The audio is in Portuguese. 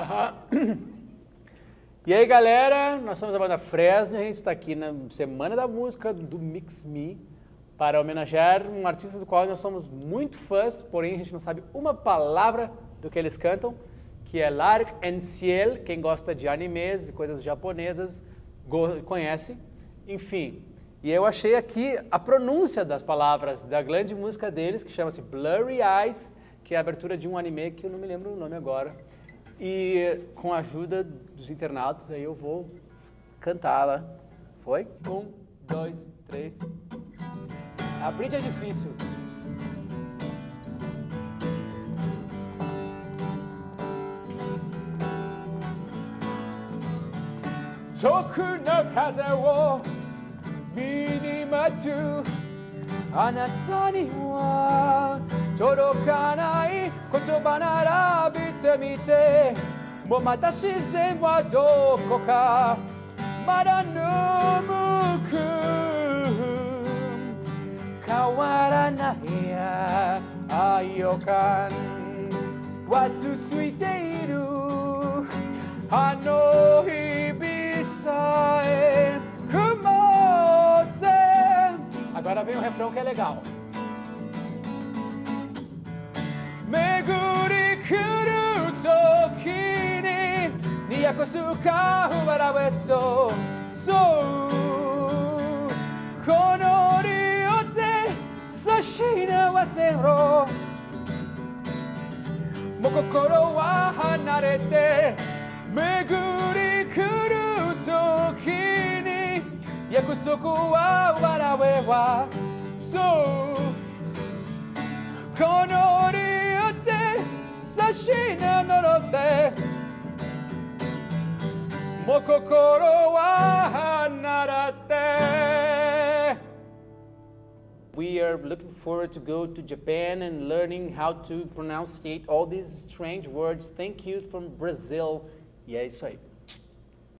E aí, galera, nós somos a banda Fresno a gente está aqui na Semana da Música do Mix Me para homenagear um artista do qual nós somos muito fãs, porém a gente não sabe uma palavra do que eles cantam, que é Lark en Ciel. Quem gosta de animes e coisas japonesas conhece. Enfim, e eu achei aqui a pronúncia das palavras da grande música deles, que chama-se Blurry Eyes, que é a abertura de um anime que eu não me lembro o nome agora. E com a ajuda dos internautas, aí eu vou cantá-la. Foi? Um, dois, três. A bridge é difícil. Toku no kaze wo 身に待つあなたには届かない言葉なら見 てみてもうまた自然はどこかまだ眠く変わらないや愛予感は続いているあの日々さえ Agora vem o refrão que é legal. jako suchá huvera beso. So, honori ote, sashina wasero. Mokokoro wa hanarete, meguri kuru toki ni. Yakusoku wa もう心は離れて巡り来る時に約束は笑えはそうこの理由って norote. We are looking forward to go to Japan and learning how to pronounce all these strange words. Thank you from Brazil. E é isso aí.